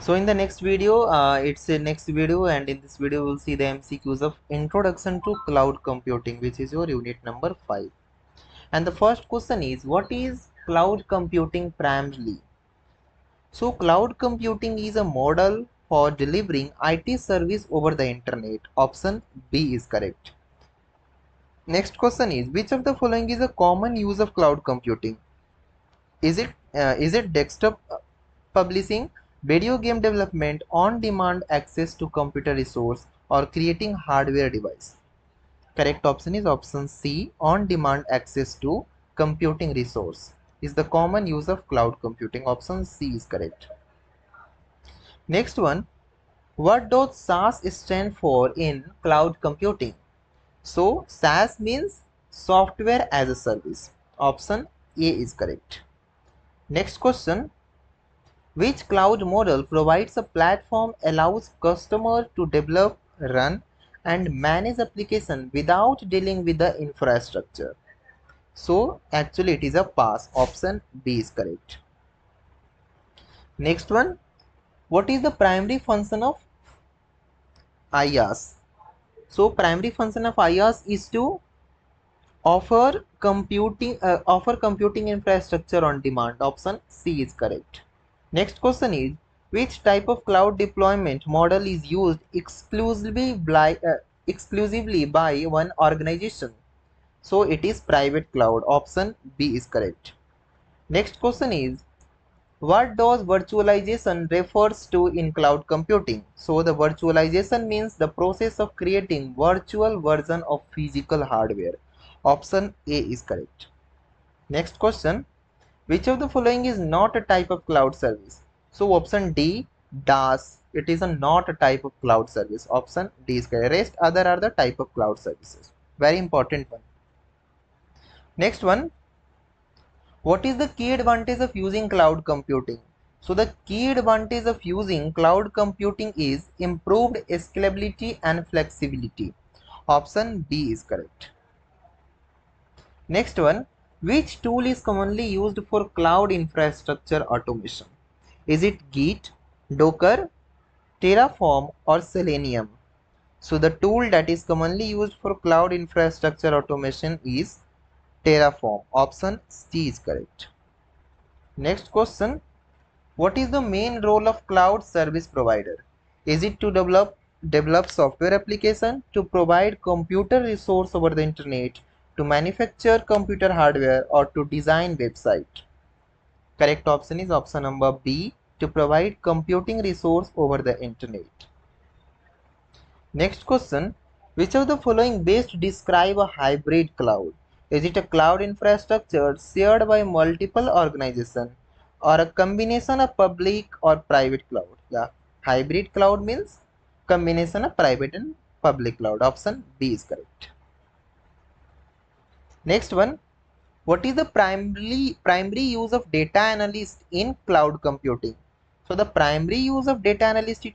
so in the next video uh, it's a next video and in this video we'll see the mcqs of introduction to cloud computing which is your unit number 5 and the first question is what is cloud computing primarily? So cloud computing is a model for delivering it service over the internet. Option b is correct. Next question is which of the following is a common use of cloud computing? Is it uh, is it desktop publishing video game development on demand access to computer resource or creating hardware device. Correct option is option c on demand access to computing resource. Is the common use of cloud computing. Option c is correct. Next one. What does saas stand for in cloud computing? So saas means software as a service. Option a is correct. Next question which cloud model provides a platform allows customer to develop, run and manage application without dealing with the infrastructure. So actually it is a PaaS. Option B is correct. Next one. What is the primary function of IaaS? So primary function of IaaS is to offer computing uh, offer computing infrastructure on demand. Option C is correct. Next question is which type of cloud deployment model is used exclusively by, uh, exclusively by one organization? So it is private cloud. Option B is correct. Next question is what does virtualization refers to in cloud computing? So the virtualization means the process of creating virtual version of physical hardware. Option A is correct. Next question which of the following is not a type of cloud service? So option D, DaaS. It is a not a type of cloud service. Option D is correct. Rest other are the type of cloud services. Very important one. Next one. What is the key advantage of using cloud computing? So the key advantage of using cloud computing is improved scalability and flexibility. Option B is correct. Next one, which tool is commonly used for cloud infrastructure automation? Is it Git, Docker, Terraform or Selenium? So the tool that is commonly used for cloud infrastructure automation is Terraform. Option C is correct. Next question. What is the main role of cloud service provider? Is it to develop develop software application to provide computer resource over the internet to manufacture computer hardware or to design website. Correct option is option number B to provide computing resource over the internet. Next question, which of the following best describe a hybrid cloud? Is it a cloud infrastructure shared by multiple organizations or a combination of public or private cloud? Yeah, hybrid cloud means combination of private and public cloud. Option B is correct. Next one, what is the primary primary use of data analyst in cloud computing? So the primary use of data analyst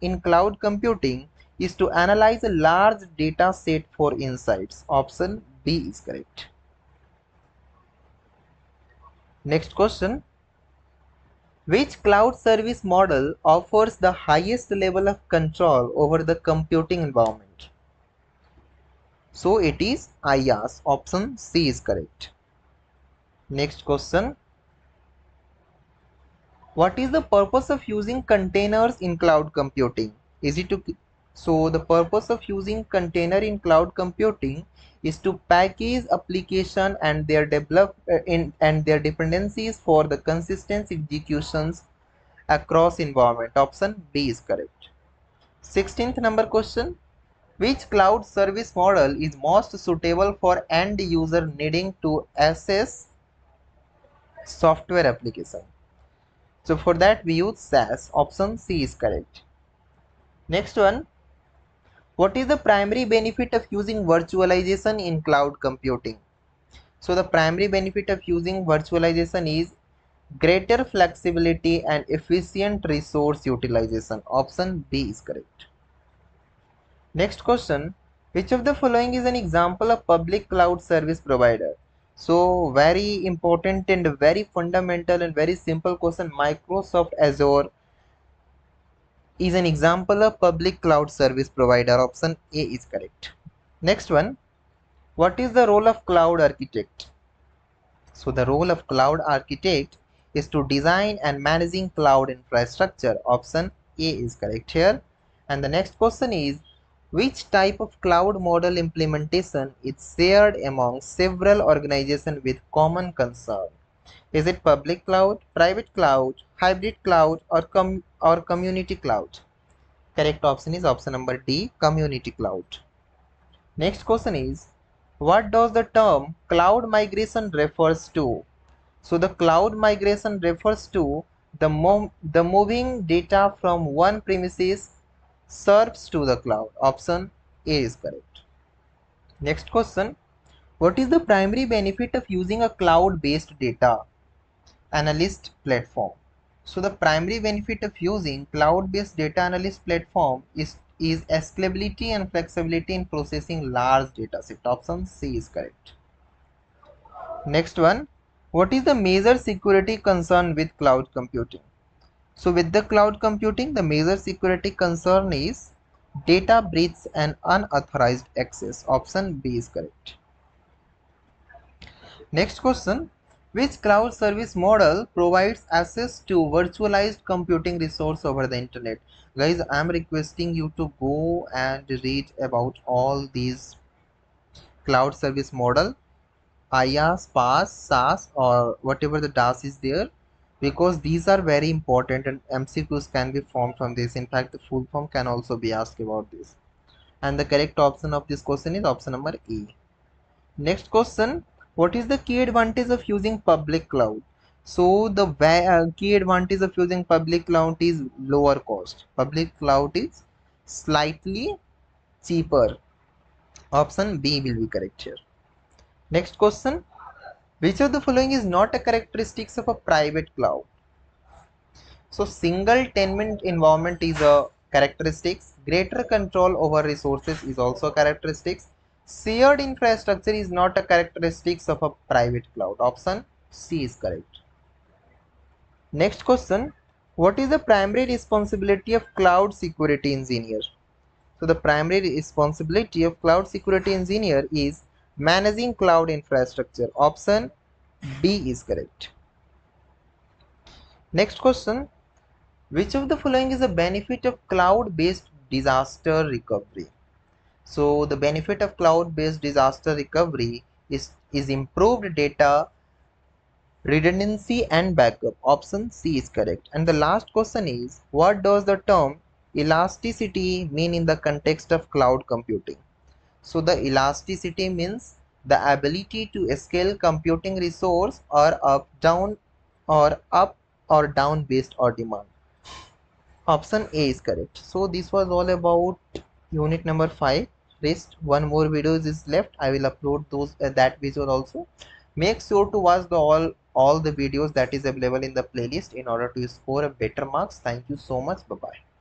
in cloud computing is to analyze a large data set for insights. Option B is correct. Next question. Which cloud service model offers the highest level of control over the computing environment? So it is IaaS. Option C is correct. Next question. What is the purpose of using containers in cloud computing? Is it to so the purpose of using container in cloud computing is to package application and their develop uh, in and their dependencies for the consistent executions across environment. Option B is correct. 16th number question which cloud service model is most suitable for end user needing to access software application? So for that we use SaaS. Option C is correct. Next one. What is the primary benefit of using virtualization in cloud computing? So the primary benefit of using virtualization is greater flexibility and efficient resource utilization. Option B is correct. Next question, which of the following is an example of public cloud service provider? So very important and very fundamental and very simple question, Microsoft Azure. is an example of public cloud service provider. Option A is correct. Next one, what is the role of cloud architect? So the role of cloud architect is to design and managing cloud infrastructure. Option A is correct here. And the next question is which type of cloud model implementation is shared among several organizations with common concern? Is it public cloud, private cloud, hybrid cloud or, com or community cloud? Correct option is option number D, community cloud. Next question is, what does the term cloud migration refers to? So the cloud migration refers to the, mo the moving data from one premises serves to the cloud. Option A is correct. Next question. What is the primary benefit of using a cloud-based data analyst platform? So the primary benefit of using cloud-based data analyst platform is, is scalability and flexibility in processing large data set. Option C is correct. Next one. What is the major security concern with cloud computing? So with the cloud computing, the major security concern is data breach and unauthorized access. Option B is correct. Next question. Which cloud service model provides access to virtualized computing resource over the internet? Guys, I am requesting you to go and read about all these cloud service model. IaaS, PaaS, SaaS or whatever the DaaS is there because these are very important and MCQs can be formed from this. In fact, the full form can also be asked about this. And the correct option of this question is option number E. Next question, what is the key advantage of using public cloud? So the uh, key advantage of using public cloud is lower cost. Public cloud is slightly cheaper. Option B will be correct here. Next question, which of the following is not a characteristics of a private cloud? So single tenant environment is a characteristics. Greater control over resources is also characteristics. Shared infrastructure is not a characteristics of a private cloud. Option C is correct. Next question. What is the primary responsibility of cloud security engineer? So the primary responsibility of cloud security engineer is managing cloud infrastructure option b is correct. Next question. Which of the following is a benefit of cloud based disaster recovery? So the benefit of cloud based disaster recovery is is improved data redundancy and backup. Option c is correct. And the last question is what does the term elasticity mean in the context of cloud computing so the elasticity means the ability to scale computing resource or up down or up or down based on demand. Option A is correct. So this was all about unit number 5. Rest one more videos is left. I will upload those uh, that visual also. Make sure to watch the all all the videos that is available in the playlist in order to score a better marks. Thank you so much. Bye bye.